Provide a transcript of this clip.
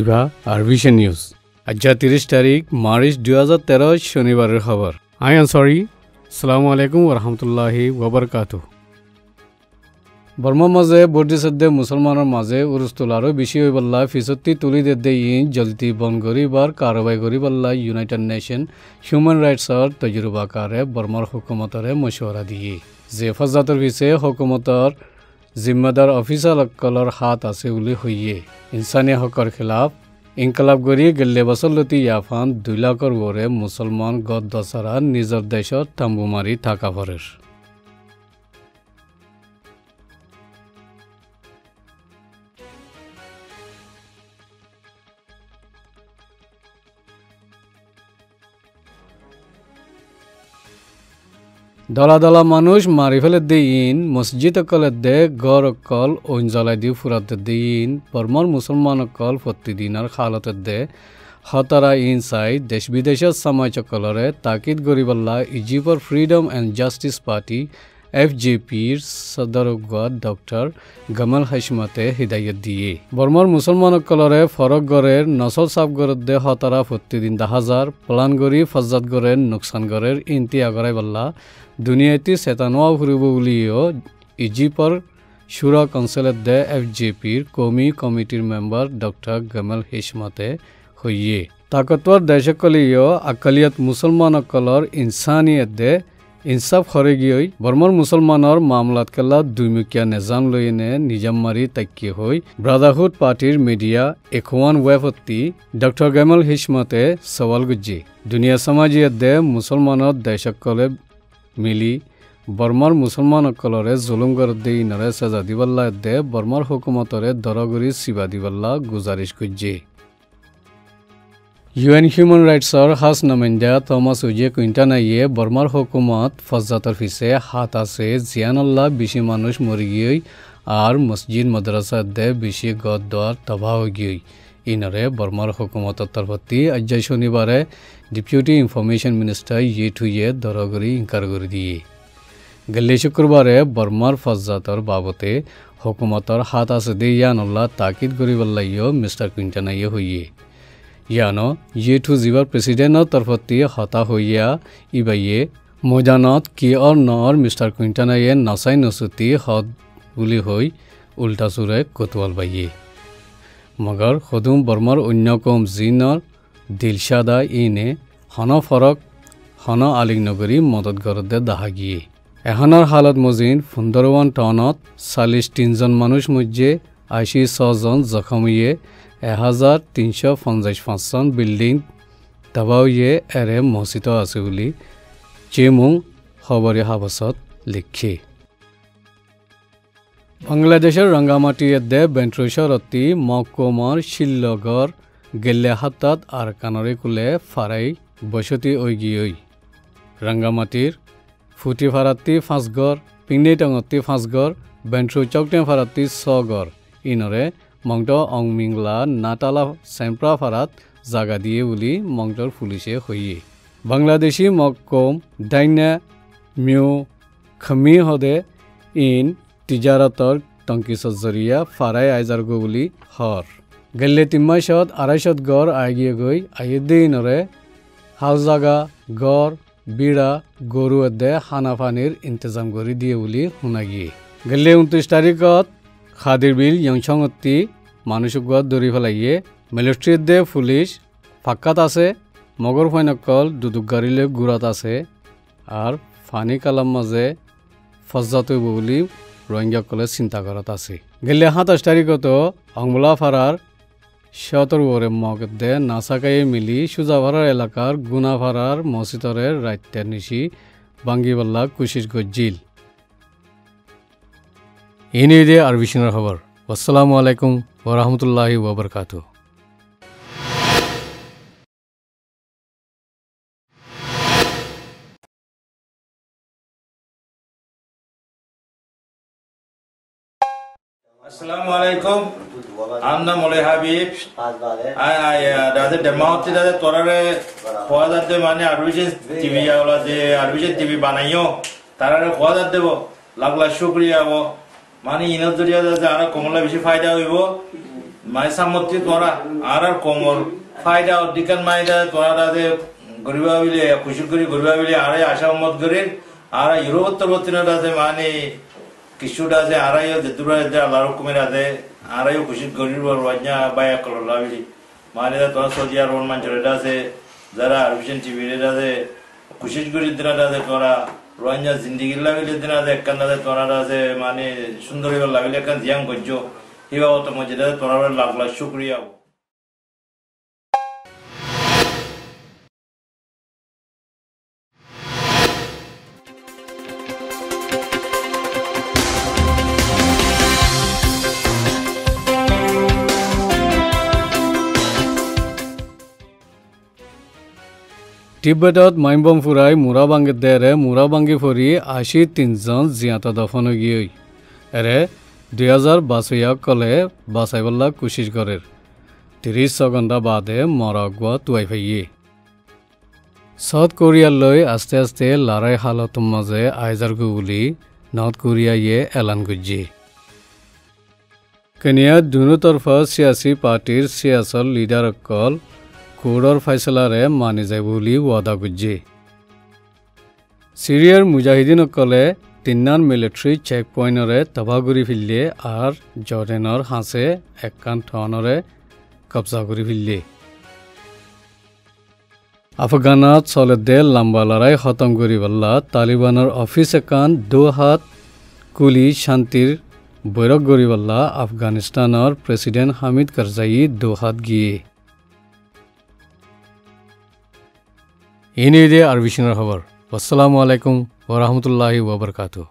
Eva আরবিশন news. আজ তিরিশ তারিখ, মার্চ দুই হাজার তেরো, শনিবারের খবর। আই আনসারি সালামু আলাইকুম রহমতুল্লাহি ওবরকাতু বর্মার মাঝে বর্দি সদ্যে মুসলমানের মাঝে উরুস তোলারও বেশি হয়ে বললা ফিসত্তি তুলি দে ইন জলতি বন করিবার কারবাই করি বললা ইউনাইটেড নেশন হিউম্যান রাইটসর তজুরবাকারে বর্মার হুকুমতরে মশওয়ারা দিয়ে। যে ফজাতর পিছে হুকুমতর জিম্মেদাৰ অফিসাৰসকলৰ হাত আছে বুলি হৈয়ে। ইনচানী হকৰ খিলাফ ইনকলাব কৰি গেলে বছৰলতি ইয়াফান দুই লাখৰ ওৰে মুছলমান গদ দচাৰা নিজৰ দেশত তাম্বু মাৰি থকা পৰে দলা দলা মানুষ মারি ফেলে দিন, মসজিদ অকলে দে গড় অকল ওন জ্বলাই দিয়ে ফুরাতে দিন পরমর মুসলমান অকল প্রতিদিনের খালতে দে। হতারা ইনসাই, দেশ বিদেশের সমাজ অকলরে তাকিদ গরিবাল্লা, ইজিপর freedom and justice party F J পির সদর ডক্টর গমল হাসমতে হিদায়ত দিয়ে বর্মর মুসলমান অকলরে ফরক গড়ের নসল সাফ গড়ের দে হতারা প্রতিদিন দাহাজার প্লান গড়ি ফজ্জাত গড়ের নোকসান গড়ের ইন্তি আগরাই বল্লা দুনিয়াটি চেতানোৱা ফুৰিব বুলিও ইজিপৰ কাউন্সিলত দে এফ জে পিৰ কমি কমিটিৰ মেম্বাৰ ডক্টৰ গমেল হিচমতে হৈয়ে তাকতৱাৰ দেশকলীয় আকালিয়াত মুছলমানসকলৰ ইনচানিয়ত দে ইনচাফ খৰেগিয়ৈ বৰ্মৰ মুছলমানৰ মামলাত কেলা দুইমুখীয়া নেজাম লৈ এনে নিজাম মাৰি তাকিয়ে হৈ ব্ৰাদাৰহুড পাৰ্টিৰ মিডিয়া এখৱান ৱেফতি ডক্টৰ গেমল হিচমতে সৱাল গুজি। দুনিয়া দে মুছলমানৰ দেশসকলে মিলি বৰ্মাৰ মুছলমানসকলৰে জুলুম গৰদে ইনৰে চেজা দিবল্লা দে বৰ্মাৰ হুকুমতৰে দৰগুৰি চিবা দিবল্লা গুজাৰিছ কৰিছে ইউ এন হিউমেন ৰাইটছৰ সাজ নামেন্দা থমাছ উজিয়ে কুইণ্টানাইয়ে বৰ্মাৰ হুকুমত ফজাতৰ ফিচে হাত আছে জিয়ানল্লাহ বেছি মানুষ মৰি গিয়ে আর মসজিদ মাদ্রাসা দে বেশি গদ দোয়ার তবাহ হয়ে গিয়ে ইনরে বর্মার হুকুমতর তরফতি আজ শনিবারে ডিপুটি ইনফরমেশন মিনিস্টার ইয়ে ঠুয়ে দরগরি ইনকার করে দিয়ে গেলে শুক্রবারে বর্মার ফজাতর বাবতে হুকুমতর হাত আছে দে ইয়ানুল্লাহ তাকিদ করি বললাইও মিস্টার কুইন্টানাইয়ে হইয়ে ইয়ানো ইয়ে ঠু জিবার প্রেসিডেন্টর তরফতি হতা হইয়া ইবাইয়ে ময়দানত কি অর নর মিস্টার কুইন্টানাইয়ে নাচাই নচুতি হদ বুলি হৈ উল্টা চুৰে কটোৱাল বাইয়ে। মগৰ সদুম বৰ্মাৰ অন্য কম জিনৰ দিলশাদা ইনে হন ফৰক হন আলিক নগৰী মদত ঘৰতে দাহাগিয়ে। এখনৰ হালত মজিন সুন্দৰৱান টাউনত চাল্লিছ তিনিজন মানুহ মধ্যে আশী ছজন জখমীয়ে এহাজাৰ তিনিশ পঞ্চাছ পাঁচজন বিল্ডিং দাবাউয়ে এৰে মচিত আছে বুলি চেমুং খবৰে হাবছত লিখে। বাংলাদেশের রঙ্গামাটিয়েদে বেন্ট্রৈশরতি মহকুমার শিল্লগর গেলে হাতাত আর কানরে কুলে ফারাই বসতি ওইগিয়ই রঙ্গামাটির ফুটি ফারাতি ফাঁসগড় পিংডে টঙতি ফাঁসগড় বেন্ট্রু চকটে ফারাতি ছগড় ইনরে মংট অংমিংলা নাটালা চেম্প্ৰা ফাৰাত জাগা দিয়ে বুলি মংটৰ পুলিশে হইয়ে বাংলাদেশি মকম ডাইনা মিউ খমি হদে ইন তিজাৰতৰ টংকিছত জৰিয়া ফাৰাই আইজাৰগো বুলি হৰ। গেলে তিম্মাইছত আঢ়াইশত গড় আইগিয়ে গৈ আহিদিনৰে হাউজাগা গড় বিৰা গৰু এদে খানা পানীৰ ইন্তজাম কৰি দিয়ে বুলি শুনাগিয়ে। গেলে ঊনত্ৰিছ তাৰিখত খাদিৰ বিল য়ংচঙতি মানুহক ধৰি পেলাইয়ে মিলিট্ৰীত দে পুলিচ ফাক্কাত আছে, মগৰ সৈন্যকল দুদুক গাড়ীলৈ গুড়াত আছে আৰু ফানি কালাম মাজে ফজাটো বুলি রোহিঙ্গাসকলে চিন্তা করাত আছে। গেলে সাতাশ তারিখত অংবলাফাড়ার সতর ওরে মগদে নাসাকায়ে মিলি সুজাভাড়ার এলাকার গুনাফাড়ার মসজিদরের রাত্যার নিশি বাঙ্গিবাল্লা কুশিস গজ্জিল। ইনি দে আর বিষ্ণুর খবর আসসালামু আলাইকুম। ওরহমতুল্লাহ ওবরকাত। আসসালামু আলাইকুম। আমনা মলে হাবিব। আই আই দাদা দে মানে আরবিজেন টিভি আওলা যে আরবিজেন টিভি বানাইও, তারারে কোয়াদার দেব। লাগলা শুকরিয়া ও মানে ইনত দাদা আর কমলা বেশি ফায়দা হইব। মাই সামত্তি তোরা আর আর কমর ফায়দা অধিকান মাইদা তোরা দাদে গরিবা বিলে খুশি করি গরিবা বিলে আড়াই আশা মত করে আর ইউরোত্তর বত্রিন দাদে মানে কিছুটা আছে আড়াইও দুরা আল্লাহ রকমের আছে আড়াইও খুশি গরিব রাজা বায়া কলর বিলি। মানে তোরা সৌদি আরব মানুষের আছে, যারা আরবিশন টিভি আছে করি দিন আছে তোরা রোহিঙ্গা জিন্দিগির লাগিলে দিন আজ একখান দাদা তোনারা যে মানে সুন্দর লাগিলে একখান জিয়াং করছ। এবার অত মজা তোনারা লাখ শুক্রিয়া। টিবেটত মাইম্বম ফুৰাই মূৰা ভাঙি দেৰে মূৰা ফুৰি আশী তিনিজন জিয়াতা দফন গিয়ে। এৰে দুই হাজাৰ বাছয়াক কলে বাচাইবল্লা কোচিছ কৰে ত্ৰিছ ছঘণ্টা বাদে মৰগুৱা টুৱাই ফাইয়ে চাউথ কোৰিয়ালৈ আস্তে আস্তে লৰাই হালতৰ মাজে আইজাৰগু বুলি নৰ্থ কোৰিয়ায়ে এলান কৰিছে। কেনিয়াত দুনো তৰফা চিয়াচী পাৰ্টীৰ চিয়াচল লিডাৰসকল কোৰ্টৰ ফাইচলাৰে মানি যায় বুলি ৱাদা কৰিছে চিৰিয়াৰ মুজাহিদিনসকলে তিনিনান মিলিটাৰী চেক পইণ্টৰে তবাগুৰি ফিল্লে আৰু জৰ্ডেনৰ সাঁচে একান থনৰে কব্জা কৰি ফিল্লে। আফগানত চলে দে লাম্বা লৰাই খতম কৰি পাল্লা তালিবানৰ অফিচ একান দুহাত কুলি শান্তিৰ বৈৰক কৰি পাল্লা আফগানিস্তানৰ প্ৰেছিডেণ্ট হামিদ কাৰজাই দুহাত গিয়ে। ইনেই দিয়ে আর বিশ্বনের খবর আসসালামু আলাইকুম ওরহমতুল্লাহি ওবরকাতুহ